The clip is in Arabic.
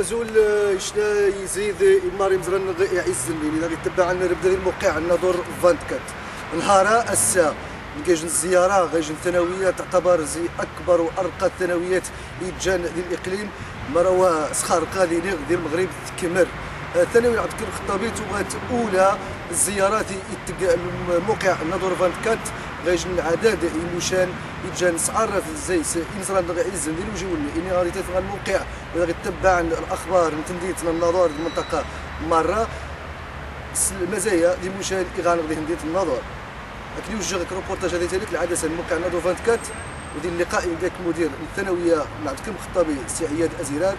وزول يشنا يزيد إماري مزرن يعز اللي إذا تبع عنا ربدا الموقع عندنا دور 24 نهار الساعة كيجن الزياره غيجن الثانويه تعتبر زي أكبر وأرقى الثانويات يتجان ديال الإقليم. مروى سخارقة ديال المغرب تكمر. الثانوي عبد الكريم الخطابي توغات أولى الزيارات الموقع نادور 24 غيجن العدد المشان يتجان سعر في الزيس انسان غا يزن ديال وجهون اني غادي تفغ الموقع. غيتبع الأخبار من تنديت النظر المنطقة مرة. المزايا ديال المشاهد اغانغ ديال النظر لكن يوجه روبورتاج هذه تلك العدسه الموقع نادو 24 ودير اللقاء ديال المدير الثانوية عبد الكريم الخطابي السي عياد أزيران.